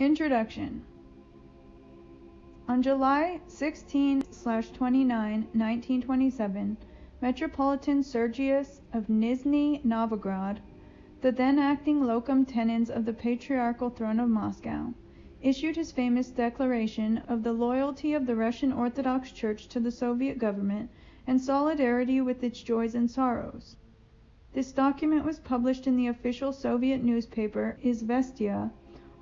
Introduction On July 16 29, 1927, Metropolitan Sergius of Nizhny Novgorod, the then acting locum tenens of the Patriarchal throne of Moscow, issued his famous declaration of the loyalty of the Russian Orthodox Church to the Soviet government and solidarity with its joys and sorrows. This document was published in the official Soviet newspaper Izvestia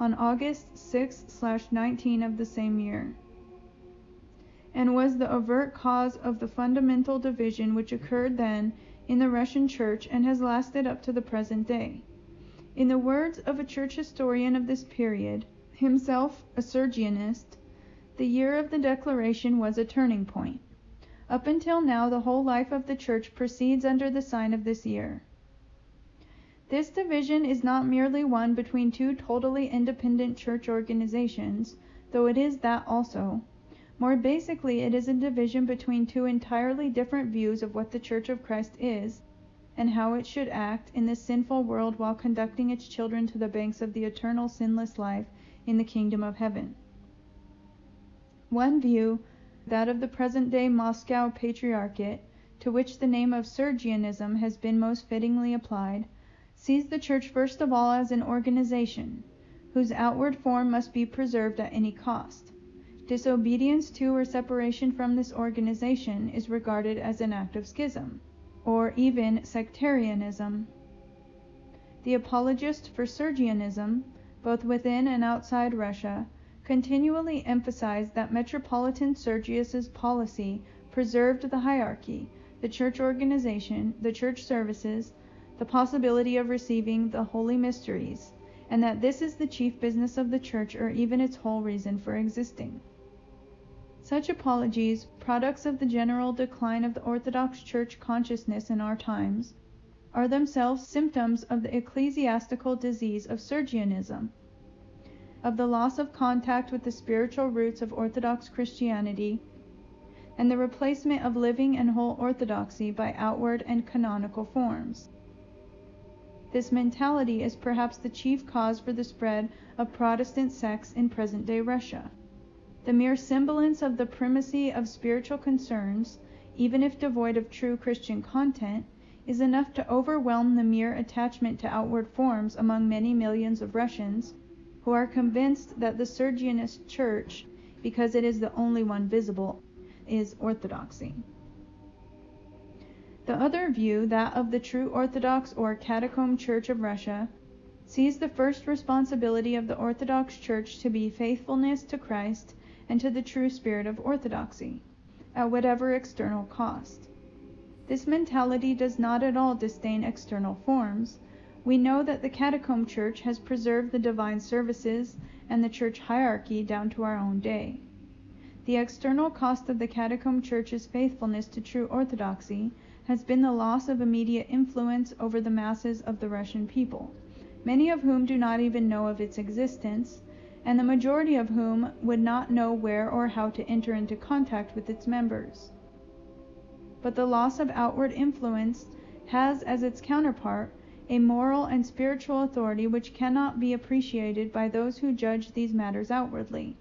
on August 6/19 of the same year, and was the overt cause of the fundamental division which occurred then in the Russian Church and has lasted up to the present day. In the words of a church historian of this period, himself a Sergianist, the year of the declaration was a turning point. Up until now the whole life of the church proceeds under the sign of this year. This division is not merely one between two totally independent church organizations, though it is that also. More basically it is a division between two entirely different views of what the Church of Christ is, and how it should act in this sinful world while conducting its children to the banks of the eternal sinless life in the kingdom of heaven. One view, that of the present day Moscow Patriarchate, to which the name of Sergianism has been most fittingly applied, sees the Church first of all as an organization, whose outward form must be preserved at any cost. Disobedience to or separation from this organization is regarded as an act of schism, or even sectarianism. The apologists for Sergianism, both within and outside Russia, continually emphasize that Metropolitan Sergius's policy preserved the hierarchy, the church organization, the church services, the possibility of receiving the holy mysteries, and that this is the chief business of the Church or even its whole reason for existing. Such apologies, products of the general decline of the Orthodox Church consciousness in our times, are themselves symptoms of the ecclesiastical disease of Sergianism, of the loss of contact with the spiritual roots of Orthodox Christianity, and the replacement of living and whole orthodoxy by outward and canonical forms. This mentality is perhaps the chief cause for the spread of Protestant sects in present day Russia. The mere semblance of the primacy of spiritual concerns, even if devoid of true Christian content, is enough to overwhelm the mere attachment to outward forms among many millions of Russians, who are convinced that the Sergianist Church, because it is the only one visible, is orthodoxy. The other view, that of the true Orthodox or Catacomb Church of Russia, sees the first responsibility of the Orthodox Church to be faithfulness to Christ and to the true spirit of orthodoxy, at whatever external cost. This mentality does not at all disdain external forms. We know that the Catacomb Church has preserved the divine services and the church hierarchy down to our own day. The external cost of the Catacomb Church's faithfulness to true orthodoxy has been the loss of immediate influence over the masses of the Russian people, many of whom do not even know of its existence, and the majority of whom would not know where or how to enter into contact with its members. But the loss of outward influence has as its counterpart a moral and spiritual authority which cannot be appreciated by those who judge these matters outwardly,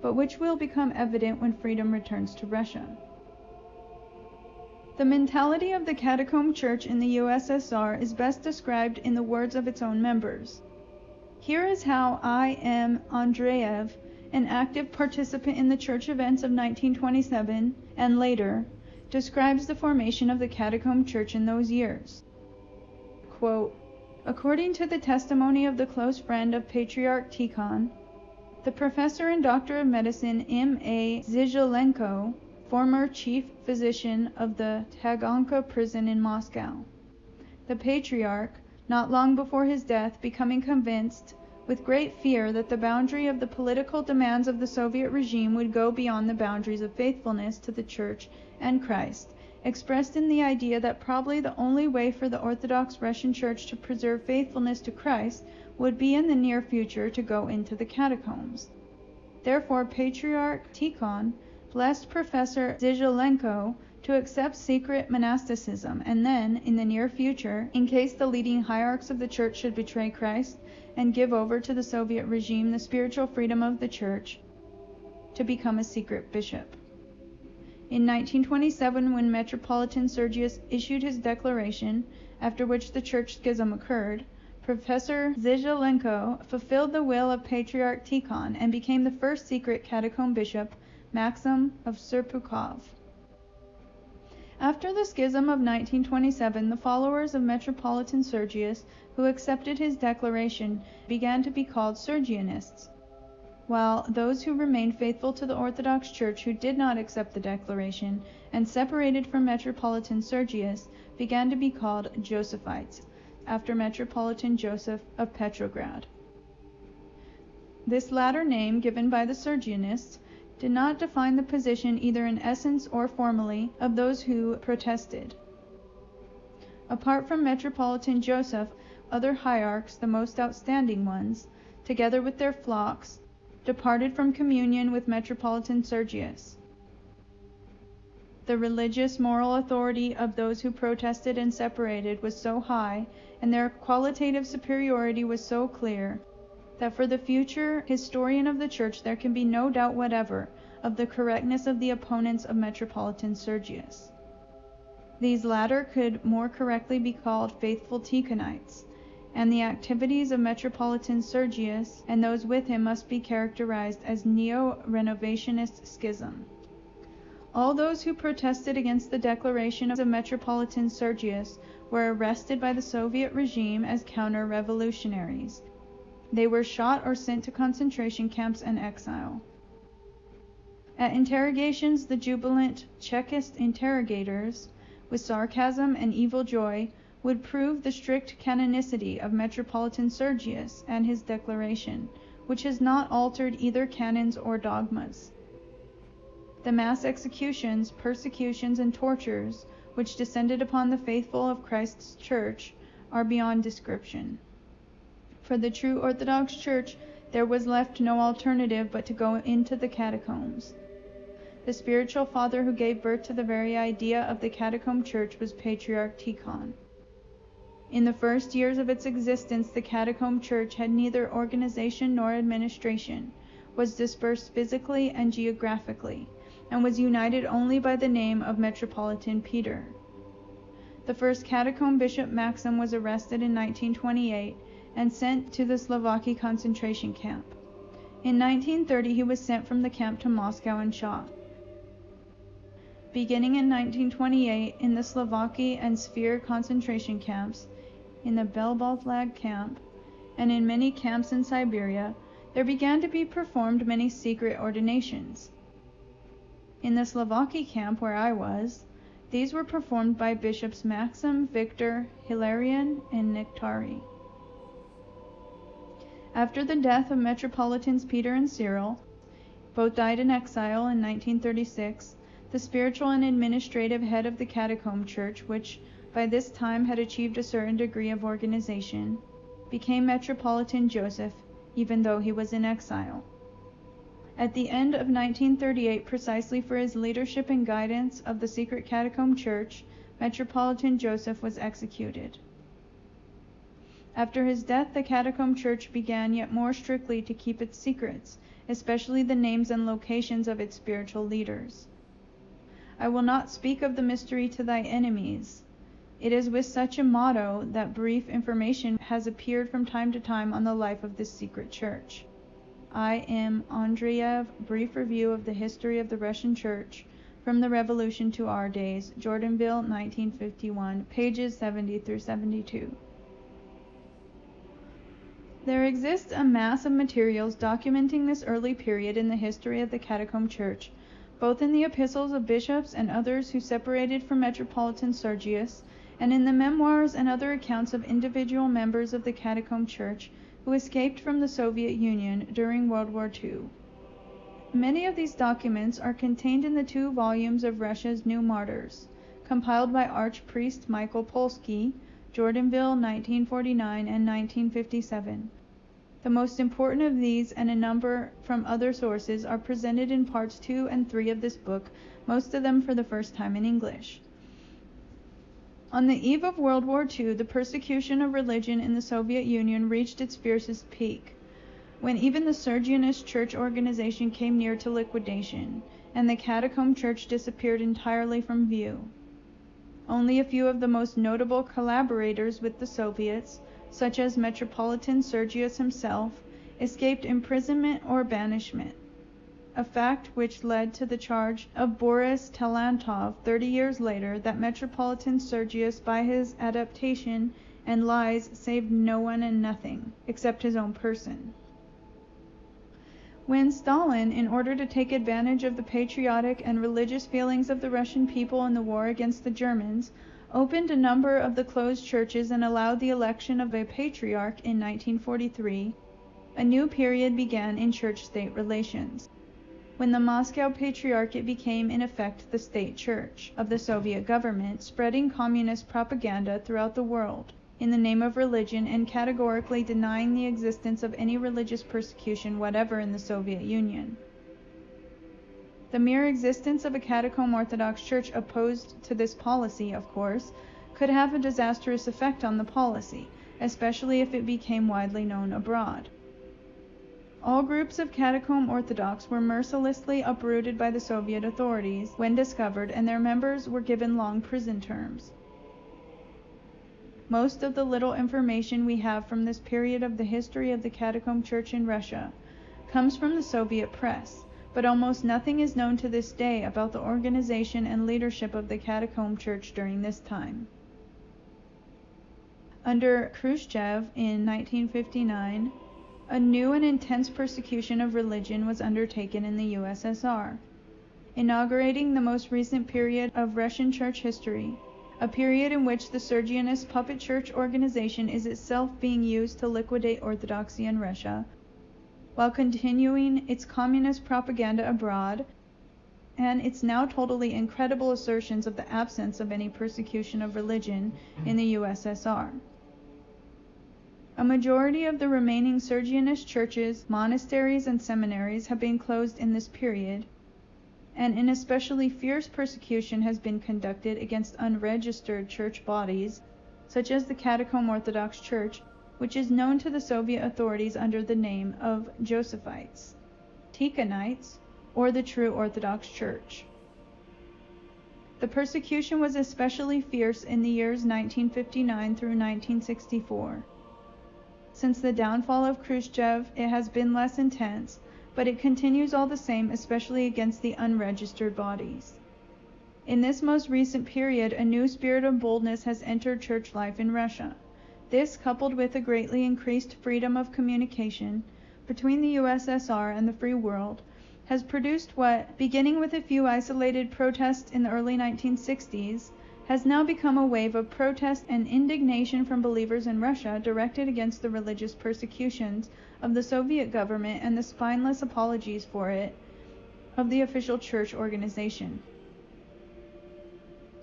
but which will become evident when freedom returns to Russia. The mentality of the Catacomb Church in the U.S.S.R. is best described in the words of its own members. Here is how I. M. Andreev, an active participant in the church events of 1927 and later, describes the formation of the Catacomb Church in those years. Quote, According to the testimony of the close friend of Patriarch Tikhon, the professor and doctor of medicine M. A. Zhizhelenko former chief physician of the Taganka prison in Moscow. The Patriarch, not long before his death, becoming convinced with great fear that the boundary of the political demands of the Soviet regime would go beyond the boundaries of faithfulness to the Church and Christ, expressed in the idea that probably the only way for the Orthodox Russian Church to preserve faithfulness to Christ would be in the near future to go into the catacombs. Therefore Patriarch Tikhon blessed Professor Zhizhelenko to accept secret monasticism, and then, in the near future, in case the leading hierarchs of the Church should betray Christ and give over to the Soviet regime the spiritual freedom of the Church, to become a secret bishop. In 1927, when Metropolitan Sergius issued his declaration, after which the Church schism occurred, Professor Zhizhelenko fulfilled the will of Patriarch Tikhon and became the first secret catacomb bishop, Maxim of Serpukhov. After the schism of 1927 the followers of Metropolitan Sergius, who accepted his declaration, began to be called Sergianists, while those who remained faithful to the Orthodox Church who did not accept the declaration and separated from Metropolitan Sergius began to be called Josephites, after Metropolitan Joseph of Petrograd. This latter name, given by the Sergianists, did not define the position either in essence or formally of those who protested. Apart from Metropolitan Joseph, other hierarchs, the most outstanding ones, together with their flocks, departed from communion with Metropolitan Sergius. The religious moral authority of those who protested and separated was so high, and their qualitative superiority was so clear, that for the future historian of the Church there can be no doubt whatever of the correctness of the opponents of Metropolitan Sergius. These latter could more correctly be called faithful Tikhonites, and the activities of Metropolitan Sergius and those with him must be characterized as neo-renovationist schism. All those who protested against the declaration of Metropolitan Sergius were arrested by the Soviet regime as counter-revolutionaries they were shot or sent to concentration camps and exile. At interrogations the jubilant Chekist interrogators, with sarcasm and evil joy, would prove the strict canonicity of Metropolitan Sergius and his declaration, which has not altered either canons or dogmas. The mass executions, persecutions, and tortures which descended upon the faithful of Christ's Church are beyond description. For the true Orthodox Church there was left no alternative but to go into the catacombs. The spiritual father who gave birth to the very idea of the catacomb church was Patriarch Tikhon. In the first years of its existence the catacomb church had neither organization nor administration, was dispersed physically and geographically, and was united only by the name of Metropolitan Peter. The first catacomb bishop Maxim was arrested in 1928 and sent to the Solovki concentration camp. In 1930 he was sent from the camp to Moscow and shot. Beginning in 1928 in the Solovki and Svir concentration camps, in the Belbaltlag camp, and in many camps in Siberia, there began to be performed many secret ordinations. In the Solovki camp where I was, these were performed by Bishops Maxim, Victor, Hilarion, and Nectari. After the death of Metropolitans Peter and Cyril both died in exile in 1936 the spiritual and administrative head of the Catacomb Church, which by this time had achieved a certain degree of organization, became Metropolitan Joseph, even though he was in exile. At the end of 1938, precisely for his leadership and guidance of the secret Catacomb Church, Metropolitan Joseph was executed. After his death the Catacomb Church began yet more strictly to keep its secrets, especially the names and locations of its spiritual leaders. I will not speak of the mystery to thy enemies. It is with such a motto that brief information has appeared from time to time on the life of this secret church. I. M. Andreyev, Brief Review of the History of the Russian Church, from the Revolution to Our Days, Jordanville, 1951, pages 70 through 72. There exists a mass of materials documenting this early period in the history of the Catacomb Church, both in the epistles of bishops and others who separated from Metropolitan Sergius, and in the memoirs and other accounts of individual members of the Catacomb Church who escaped from the Soviet Union during World War II. Many of these documents are contained in the two volumes of Russia's New Martyrs, compiled by Archpriest Michael Polsky, Jordanville, 1949 and 1957. The most important of these and a number from other sources are presented in parts 2 and 3 of this book, most of them for the first time in English. On the eve of World War II, the persecution of religion in the Soviet Union reached its fiercest peak, when even the Sergianist church organization came near to liquidation, and the catacomb church disappeared entirely from view. Only a few of the most notable collaborators with the Soviets, such as Metropolitan Sergius himself, escaped imprisonment or banishment a fact which led to the charge of Boris Talantov thirty years later that Metropolitan Sergius by his adaptation and lies saved no one and nothing, except his own person. When Stalin, in order to take advantage of the patriotic and religious feelings of the Russian people in the war against the Germans, opened a number of the closed churches and allowed the election of a patriarch in 1943, a new period began in church state relations when the Moscow Patriarchate became in effect the state church of the Soviet government, spreading communist propaganda throughout the world in the name of religion and categorically denying the existence of any religious persecution whatever in the Soviet Union. The mere existence of a catacomb Orthodox Church opposed to this policy, of course, could have a disastrous effect on the policy, especially if it became widely known abroad. All groups of Catacomb Orthodox were mercilessly uprooted by the Soviet authorities when discovered and their members were given long prison terms. Most of the little information we have from this period of the history of the Catacomb Church in Russia comes from the Soviet press, but almost nothing is known to this day about the organization and leadership of the Catacomb Church during this time. Under Khrushchev in 1959, a new and intense persecution of religion was undertaken in the U.S.S.R., inaugurating the most recent period of Russian church history, a period in which the Sergianist puppet church organization is itself being used to liquidate orthodoxy in Russia, while continuing its communist propaganda abroad and its now totally incredible assertions of the absence of any persecution of religion in the USSR. A majority of the remaining Sergianist churches, monasteries, and seminaries have been closed in this period, and an especially fierce persecution has been conducted against unregistered church bodies, such as the Catacomb Orthodox Church, which is known to the Soviet authorities under the name of Josephites, Tikhonites, or the True Orthodox Church. The persecution was especially fierce in the years 1959 through 1964. Since the downfall of Khrushchev it has been less intense, but it continues all the same, especially against the unregistered bodies. In this most recent period a new spirit of boldness has entered church life in Russia. This, coupled with a greatly increased freedom of communication between the U.S.S.R. and the free world, has produced what, beginning with a few isolated protests in the early 1960s, has now become a wave of protest and indignation from believers in Russia directed against the religious persecutions of the Soviet government and the spineless apologies for it of the official church organization.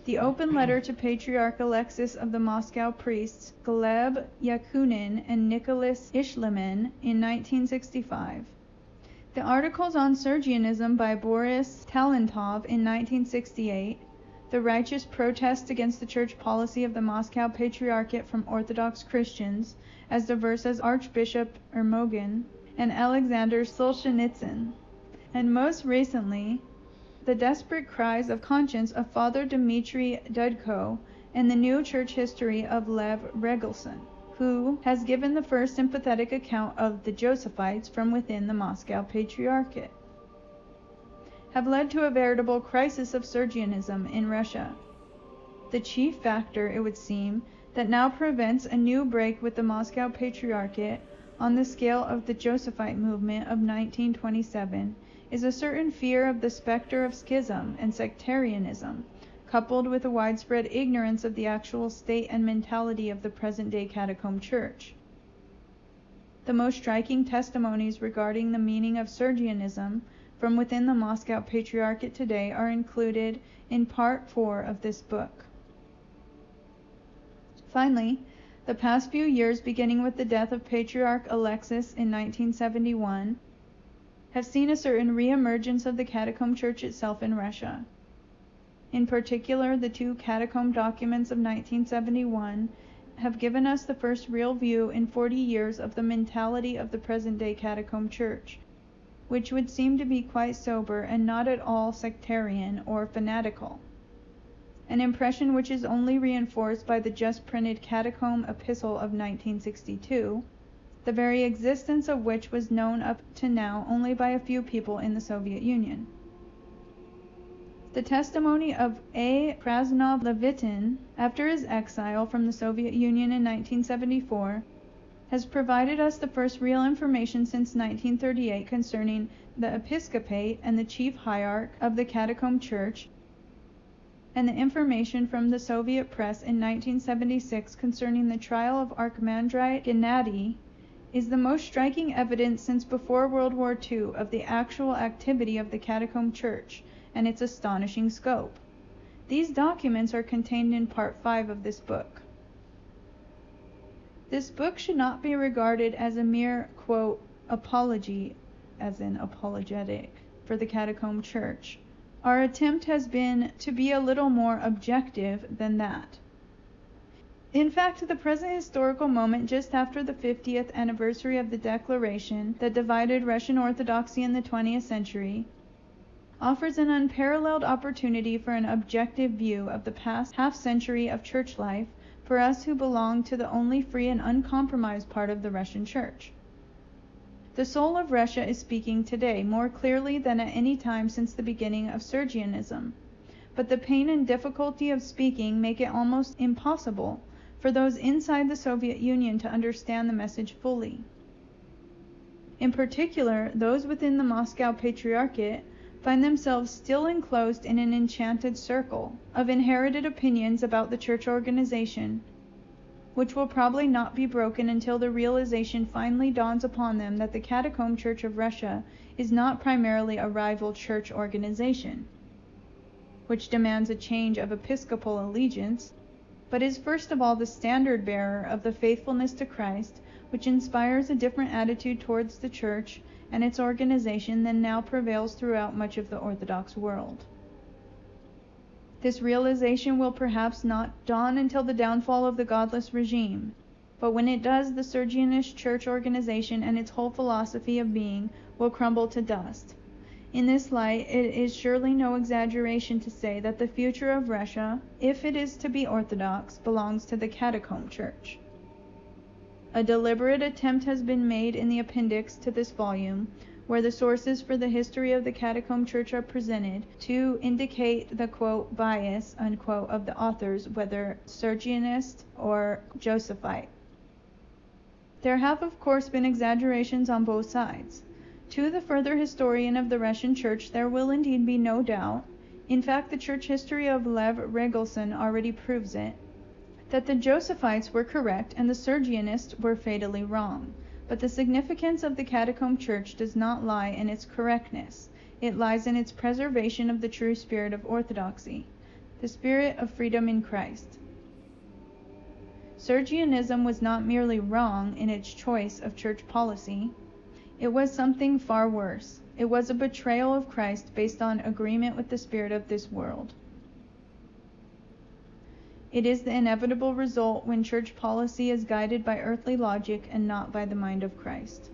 The open letter to Patriarch Alexis of the Moscow priests Gleb Yakunin and Nicholas Eshliman in 1965. The articles on Sergianism by Boris Talantov in 1968 the righteous protest against the church policy of the Moscow Patriarchate from Orthodox Christians, as diverse as Archbishop Ermogen and Alexander Solzhenitsyn, and most recently the desperate cries of conscience of Father Dmitry Dudko and the new church history of Lev Regelson, who has given the first sympathetic account of the Josephites from within the Moscow Patriarchate have led to a veritable crisis of Sergianism in Russia. The chief factor, it would seem, that now prevents a new break with the Moscow Patriarchate on the scale of the Josephite movement of 1927 is a certain fear of the specter of schism and sectarianism, coupled with a widespread ignorance of the actual state and mentality of the present day catacomb church. The most striking testimonies regarding the meaning of Sergianism from within the Moscow Patriarchate today are included in Part 4 of this book. Finally, the past few years, beginning with the death of Patriarch Alexis in 1971, have seen a certain re-emergence of the Catacomb Church itself in Russia. In particular, the two catacomb documents of 1971 have given us the first real view in 40 years of the mentality of the present day catacomb church, which would seem to be quite sober and not at all sectarian or fanatical. An impression which is only reinforced by the just printed Catacomb Epistle of 1962, the very existence of which was known up to now only by a few people in the Soviet Union. The testimony of A. Krasnov Levitin, after his exile from the Soviet Union in 1974, has provided us the first real information since 1938 concerning the episcopate and the chief hierarch of the Catacomb Church, and the information from the Soviet press in 1976 concerning the trial of Archimandrite Gennady is the most striking evidence since before World War II of the actual activity of the Catacomb Church and its astonishing scope. These documents are contained in Part 5 of this book. This book should not be regarded as a mere, quote, apology, as in apologetic, for the Catacomb Church. Our attempt has been to be a little more objective than that. In fact, the present historical moment just after the 50th anniversary of the declaration that divided Russian Orthodoxy in the 20th century offers an unparalleled opportunity for an objective view of the past half century of church life for us who belong to the only free and uncompromised part of the Russian Church. The soul of Russia is speaking today more clearly than at any time since the beginning of Sergianism, but the pain and difficulty of speaking make it almost impossible for those inside the Soviet Union to understand the message fully. In particular, those within the Moscow Patriarchate find themselves still enclosed in an enchanted circle of inherited opinions about the church organization, which will probably not be broken until the realization finally dawns upon them that the Catacomb Church of Russia is not primarily a rival church organization, which demands a change of episcopal allegiance, but is first of all the standard bearer of the faithfulness to Christ, which inspires a different attitude towards the church and its organization than now prevails throughout much of the Orthodox world. This realization will perhaps not dawn until the downfall of the godless regime, but when it does, the Sergianist church organization and its whole philosophy of being will crumble to dust. In this light, it is surely no exaggeration to say that the future of Russia, if it is to be orthodox, belongs to the Catacomb Church. A deliberate attempt has been made in the appendix to this volume, where the sources for the history of the Catacomb Church are presented, to indicate the quote, bias unquote, of the authors, whether Sergianist or Josephite. There have of course been exaggerations on both sides. To the further historian of the Russian Church there will indeed be no doubt in fact the church history of Lev Regelson already proves it that the Josephites were correct and the Sergianists were fatally wrong. But the significance of the Catacomb Church does not lie in its correctness. It lies in its preservation of the true spirit of orthodoxy, the spirit of freedom in Christ. Sergianism was not merely wrong in its choice of church policy. It was something far worse. It was a betrayal of Christ based on agreement with the spirit of this world. It is the inevitable result when church policy is guided by earthly logic and not by the mind of Christ.